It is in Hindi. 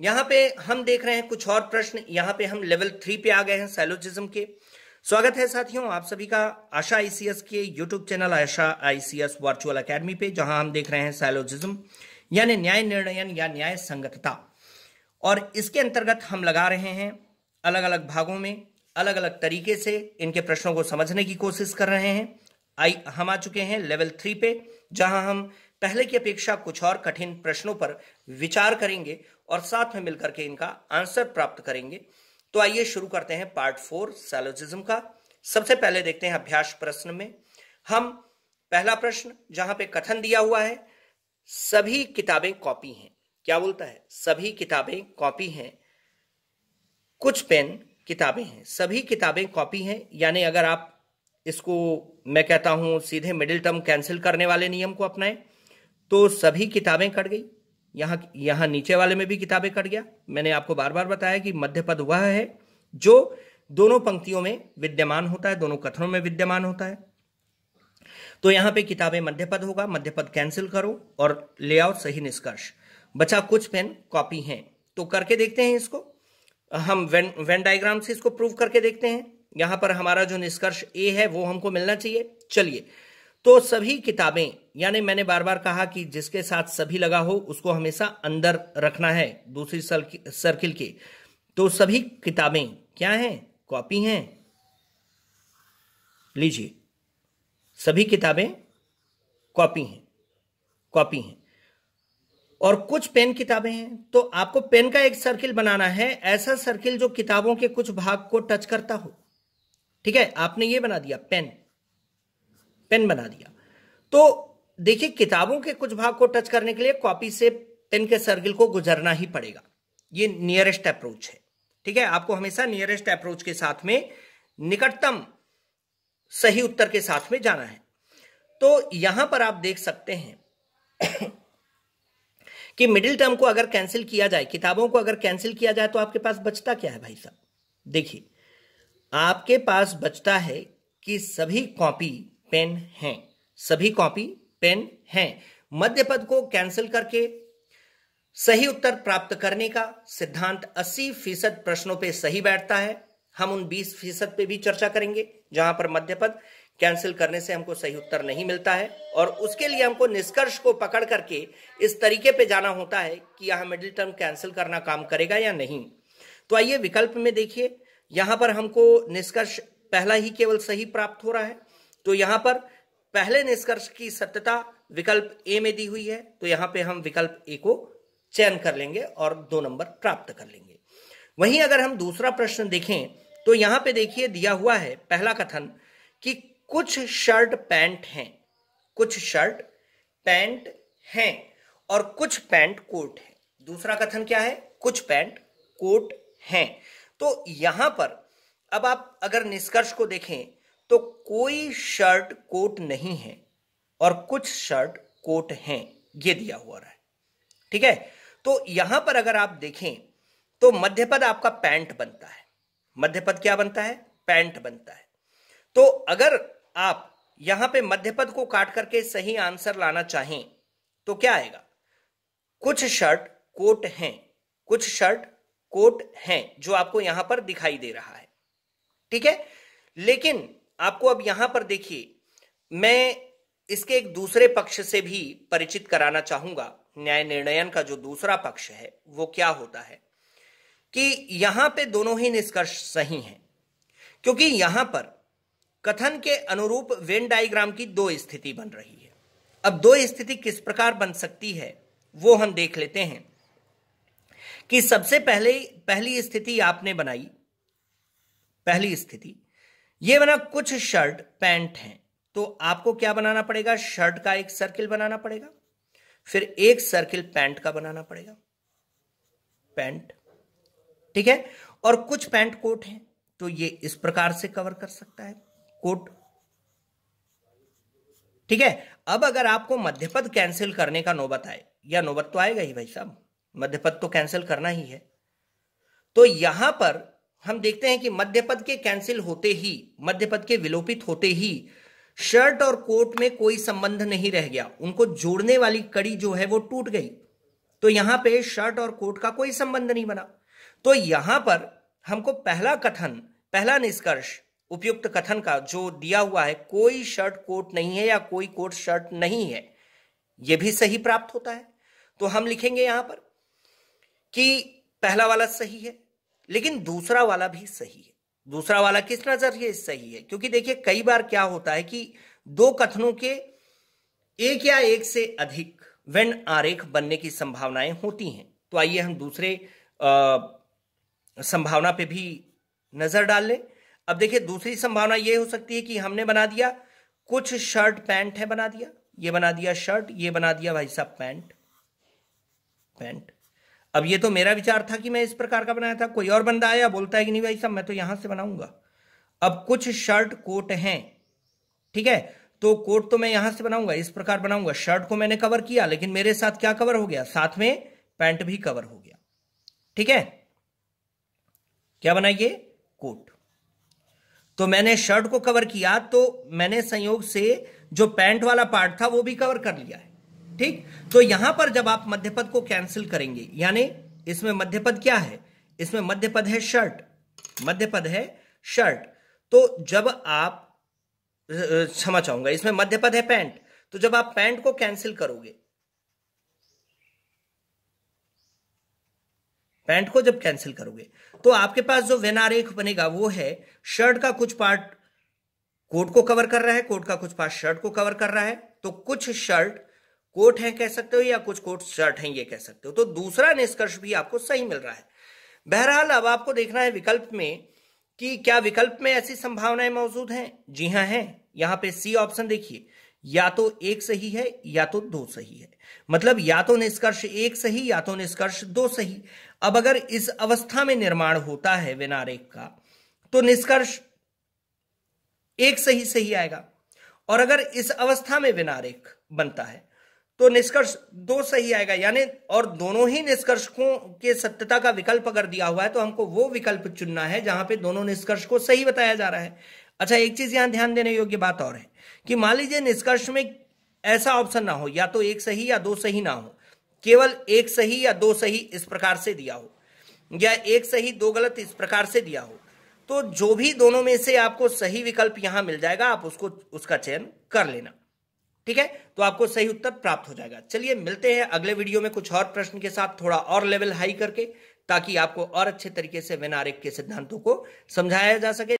यहाँ पे हम देख रहे हैं कुछ और प्रश्न। यहाँ पे हम लेवल थ्री पे आ गए हैं साइलोजिज्म के। स्वागत है साथियों आप सभी का आशा आईसीएस के YouTube channel Asha ICS virtual academy पे, जहाँ हम देख रहे हैं साइलोजिज्म यानी न्याय निर्णयन या न्याय संगतता। और इसके अंतर्गत हम लगा रहे हैं अलग अलग भागों में अलग अलग तरीके से इनके प्रश्नों को समझने की कोशिश कर रहे हैं। आई, हम आ चुके हैं लेवल थ्री पे, जहाँ हम पहले की अपेक्षा कुछ और कठिन प्रश्नों पर विचार करेंगे और साथ में मिलकर के इनका आंसर प्राप्त करेंगे। तो आइए शुरू करते हैं पार्ट फोर, सैलोजिज्म का। सबसे पहले देखते हैं अभ्यास प्रश्न में। हम, पहला प्रश्न, जहाँ पे कथन दिया हुआ है, सभी किताबें कॉपी हैं। क्या बोलता है? सभी किताबें कॉपी हैं। कुछ पेन किताबें हैं। सभी किताबें कॉपी हैं, यानी अगर आप इसको, मैं कहता हूँ, सीधे मिडिल टर्म कैंसिल करने वाले नियम को अपनाएँ तो सभी किताबें कट गई। यहाँ यहाँ नीचे वाले में भी किताबें कट गया। मैंने आपको बार बार बताया कि मध्य पद वह है जो दोनों पंक्तियों में विद्यमान होता है, दोनों कथनों में विद्यमान होता है। तो यहाँ पे किताबें मध्य पद होगा मध्य पद कैंसिल करो और ले आओ सही निष्कर्ष। बचा कुछ पेन कॉपी हैं। तो करके देखते हैं इसको। हम वेन वेन डायग्राम से इसको प्रूव करके देखते हैं। यहाँ पर हमारा जो निष्कर्ष ए है, वो हमको मिलना चाहिए। चलिए तो सभी किताबें, यानी मैंने बार बार कहा कि जिसके साथ सभी लगा हो, उसको हमेशा अंदर रखना है, दूसरी सर्किल के। तो सभी किताबें क्या हैं? कॉपी हैं? लीजिए। सभी किताबें कॉपी हैं कॉपी हैं। और कुछ पेन किताबें हैं तो आपको पेन का एक सर्किल बनाना है, ऐसा सर्किल जो किताबों के कुछ भाग को टच करता हो। ठीक है? आपने ये बना दिया, पेन। पेन बना दिया। तो देखिए, किताबों के कुछ भाग को टच करने के लिए कॉपी से पेन के सर्किल को गुजरना ही पड़ेगा। ये नियरेस्ट अप्रोच है। ठीक है, आपको हमेशा नियरेस्ट अप्रोच के साथ में निकटतम सही उत्तर के साथ में जाना है। तो यहाँ पर आप देख सकते हैं कि मिडिल टर्म को अगर कैंसिल किया जाए, किताबों को अगर कैंसिल किया जाए तो आपके पास बचता क्या है भाई साहब? देखिए, आपके पास बचता है कि सभी कॉपी पेन हैं। सभी कॉपी पेन हैं। मध्य पद को कैंसिल करके सही उत्तर प्राप्त करने का सिद्धांत 80 फ़ीसद प्रश्नों पे सही बैठता है। हम उन 20 फ़ीसद पे भी चर्चा करेंगे, जहाँ पर मध्य पद कैंसिल करने से हमको सही उत्तर नहीं मिलता है। और उसके लिए हमको निष्कर्ष को पकड़ करके इस तरीके पे जाना होता है कि यहाँ मिडिल टर्म कैंसिल करना काम करेगा या नहीं। तो आइए विकल्प में देखिए। यहाँ पर हमको निष्कर्ष पहला ही केवल सही प्राप्त हो रहा है। तो यहाँ पर पहले निष्कर्ष की सत्यता विकल्प ए में दी हुई है तो यहाँ पे हम विकल्प ए को चयन कर लेंगे और दो नंबर प्राप्त कर लेंगे। वहीं अगर हम दूसरा प्रश्न देखें तो यहाँ पे देखिए दिया हुआ है पहला कथन कि कुछ शर्ट पैंट हैं, कुछ शर्ट पैंट हैं और कुछ पैंट कोट है। दूसरा कथन क्या है? कुछ पैंट कोट हैं। तो यहाँ पर अब आप अगर निष्कर्ष को देखें तो कोई शर्ट कोट नहीं है और कुछ शर्ट कोट हैं, ये दिया हुआ रहा है। ठीक है? तो यहाँ पर अगर आप देखें तो मध्यपद आपका पैंट बनता है। मध्यपद क्या बनता है? पैंट बनता है। तो अगर आप यहाँ पे मध्यपद को काट करके सही आंसर लाना चाहें तो क्या आएगा? कुछ शर्ट कोट हैं, कुछ शर्ट कोट हैं, जो आपको यहाँ पर दिखाई दे रहा है। ठीक है? लेकिन आपको अब यहाँ पर देखिए, मैं इसके एक दूसरे पक्ष से भी परिचित कराना चाहूँगा। न्याय निर्णयन का जो दूसरा पक्ष है, वो क्या होता है? कि यहाँ पे दोनों ही निष्कर्ष सही हैं। क्योंकि यहाँ पर कथन के अनुरूप वेन डायग्राम की दो स्थिति बन रही है। अब दो स्थिति किस प्रकार बन सकती है, वो हम देख लेते हैं। कि सबसे पहले, पहली स्थिति आपने बनाई, पहली स्थिति ये बना कुछ शर्ट, पैंट हैं। तो आपको क्या बनाना पड़ेगा? शर्ट का एक सर्किल बनाना पड़ेगा। फिर एक सर्किल पैंट का बनाना पड़ेगा। पैंट, ठीक है? और कुछ पैंट कोट हैं तो ये इस प्रकार से कवर कर सकता है। कोट, ठीक है? अब अगर आपको मध्यपद कैंसिल करने का नौबत आए, या नौबत तो आएगा ही भाई साहब। मध्यपद तो कैंसिल करना ही है। तो यहाँ पर हम देखते हैं कि मध्य पद के कैंसिल होते ही मध्य पद के विलोपित होते ही शर्ट और कोट में कोई संबंध नहीं रह गया। उनको जोड़ने वाली कड़ी जो है वो टूट गई। तो यहाँ पे शर्ट और कोट का कोई संबंध नहीं बना। तो यहाँ पर हमको पहला कथन, पहला निष्कर्ष, उपयुक्त कथन का जो दिया हुआ है, कोई शर्ट कोट नहीं है या कोई कोट शर्ट नहीं है यह भी सही प्राप्त होता है। तो हम लिखेंगे यहाँ पर कि पहला वाला सही है लेकिन दूसरा वाला भी सही है। दूसरा वाला किस नज़रिए सही है? क्योंकि देखिए कई बार क्या होता है कि दो कथनों के एक या एक से अधिक वेन आरेख बनने की संभावनाएँ होती हैं। तो आइए हम दूसरे आ, संभावना पे भी नज़र डाल लें। अब देखिए दूसरी संभावना यह हो सकती है कि हमने बना दिया कुछ शर्ट पैंट है बना दिया ये बना दिया शर्ट ये बना दिया भाई साहब पैंट पैंट। अब ये तो मेरा विचार था कि मैं इस प्रकार का बनाया था। कोई और बंदा आया, बोलता है कि नहीं भाई साहब, मैं तो यहाँ से बनाऊँगा। अब कुछ शर्ट कोट हैं, ठीक है? तो कोट तो मैं यहाँ से बनाऊँगा, इस प्रकार बनाऊँगा। शर्ट को मैंने कवर किया, लेकिन मेरे साथ क्या कवर हो गया? साथ में पैंट भी कवर हो गया, ठीक है? क्या बनाइए? कोट। तो मैंने शर्ट को कवर किया तो मैंने संयोग से जो पैंट वाला पार्ट था वो भी कवर कर लिया है। ठीक? तो यहाँ पर जब आप मध्यपद को कैंसिल करेंगे, यानी इसमें मध्यपद क्या है? इसमें मध्यपद है शर्ट मध्यपद है शर्ट तो जब आप क्षमा चाहूँगा, इसमें मध्यपद है पैंट तो जब आप पैंट को कैंसिल करोगे पैंट को जब कैंसिल करोगे तो आपके पास जो वेनारेख बनेगा वो है शर्ट का कुछ पार्ट कोट को कवर कर रहा है कोट का कुछ पार्ट शर्ट को कवर कर रहा है तो कुछ शर्ट कोट है कह सकते हो या कुछ कोट शर्ट है ये कह सकते हो। तो दूसरा निष्कर्ष भी आपको सही मिल रहा है। बहरहाल, अब आपको देखना है विकल्प में कि क्या विकल्प में ऐसी संभावनाएँ मौजूद हैं? जी हाँ है। यहाँ पे सी ऑप्शन देखिए। या तो एक सही है, या तो दो सही है। मतलब या तो निष्कर्ष एक सही, या तो निष्कर्ष दो सही। अब अगर इस अवस्था में निर्माण होता है विनारेक का तो निष्कर्ष एक सही सही आएगा। और अगर इस अवस्था में विनारेक बनता है तो निष्कर्ष दो सही आएगा, यानी और दोनों ही निष्कर्षों के सत्यता का विकल्प अगर दिया हुआ है तो हमको वो विकल्प चुनना है जहाँ पे दोनों निष्कर्ष को सही बताया जा रहा है। अच्छा एक चीज़ यहाँ ध्यान देने योग्य बात और है कि मान लीजिए निष्कर्ष में ऐसा ऑप्शन ना हो, या तो एक सही या दो सही ना हो, केवल एक सही या दो सही इस प्रकार से दिया हो, या एक सही दो गलत इस प्रकार से दिया हो तो जो भी दोनों में से आपको सही विकल्प यहाँ मिल जाएगा, आप उसको, उसका चयन कर लेना। ठीक है? तो आपको सही उत्तर प्राप्त हो जाएगा। चलिए, मिलते हैं अगले वीडियो में कुछ और प्रश्न के साथ, थोड़ा और लेवल हाई करके, ताकि आपको और अच्छे तरीके से वेनारिक के सिद्धांतों को समझाया जा सके।